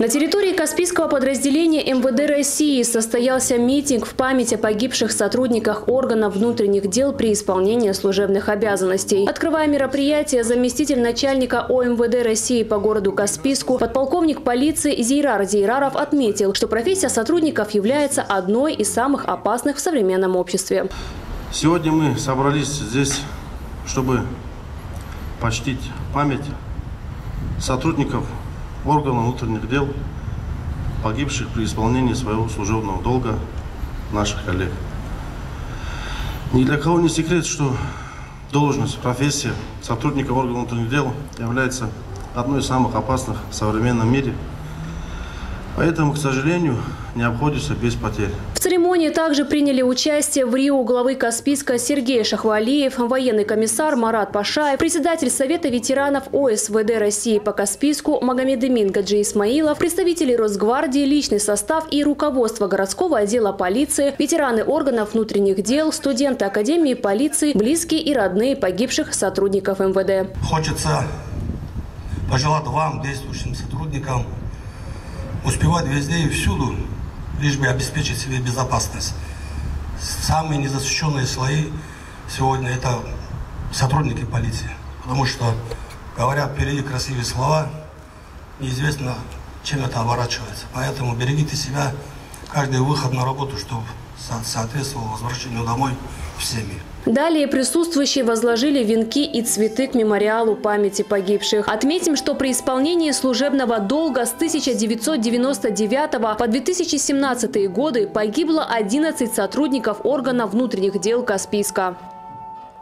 На территории Каспийского подразделения МВД России состоялся митинг в память о погибших сотрудниках органов внутренних дел при исполнении служебных обязанностей. Открывая мероприятие, заместитель начальника ОМВД России по городу Каспийску, подполковник полиции Зейрар Зейраров отметил, что профессия сотрудников является одной из самых опасных в современном обществе. Сегодня мы собрались здесь, чтобы почтить память сотрудников органов внутренних дел, погибших при исполнении своего служебного долга наших коллег. Ни для кого не секрет, что должность, профессия сотрудника органов внутренних дел является одной из самых опасных в современном мире – Поэтому, к сожалению, не обходится без потерь. В церемонии также приняли участие в Рио главы Каспийска Сергей Шахвалиев, военный комиссар Марат Пашаев, председатель Совета ветеранов ОСВД России по Каспийску Магомедемин Гаджи Исмаилов, представители Росгвардии, личный состав и руководство городского отдела полиции, ветераны органов внутренних дел, студенты Академии полиции, близкие и родные погибших сотрудников МВД. Хочется пожелать вам, действующим сотрудникам, успевать везде и всюду, лишь бы обеспечить себе безопасность. Самые незащищенные слои сегодня это сотрудники полиции. Потому что, говорят впереди красивые слова, неизвестно, чем это оборачивается. Поэтому берегите себя каждый выход на работу, чтобы соответствовал возвращению домой в семьи. Далее присутствующие возложили венки и цветы к мемориалу памяти погибших. Отметим, что при исполнении служебного долга с 1999 по 2017 годы погибло 11 сотрудников органов внутренних дел Каспийска.